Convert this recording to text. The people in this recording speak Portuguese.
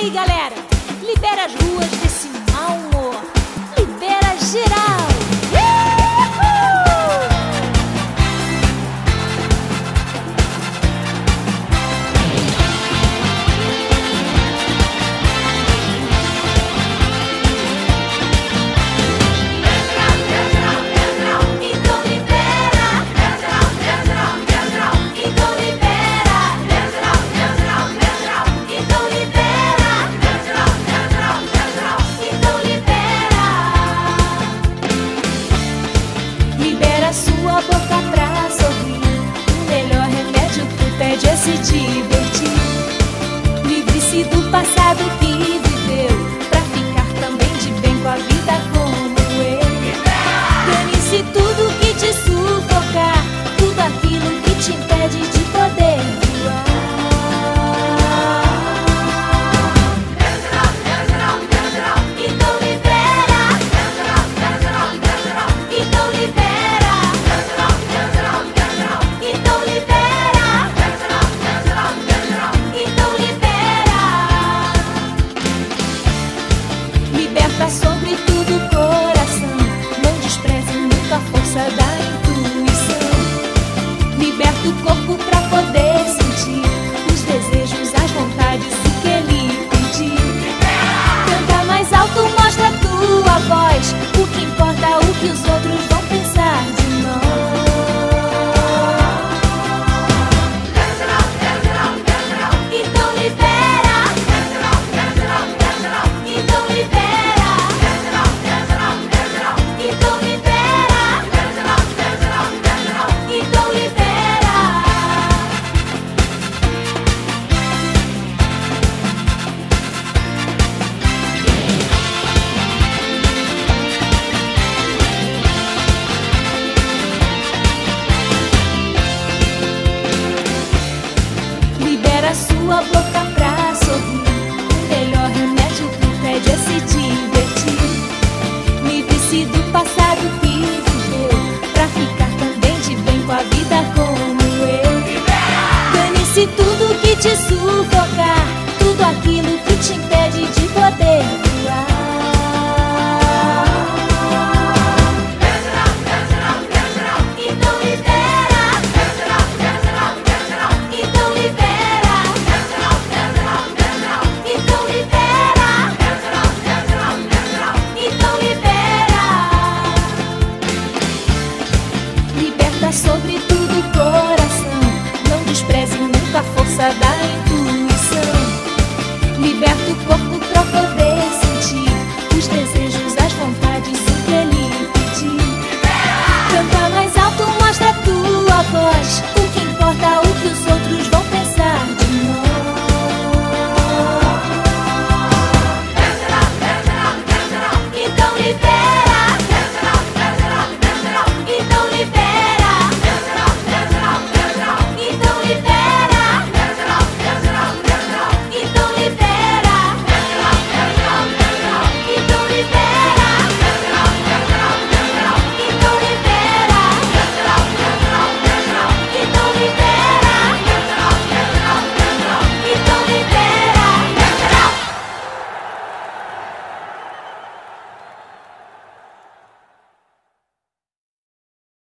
aí, galera, libera as ruas desse mau humor. Libera geral. passar.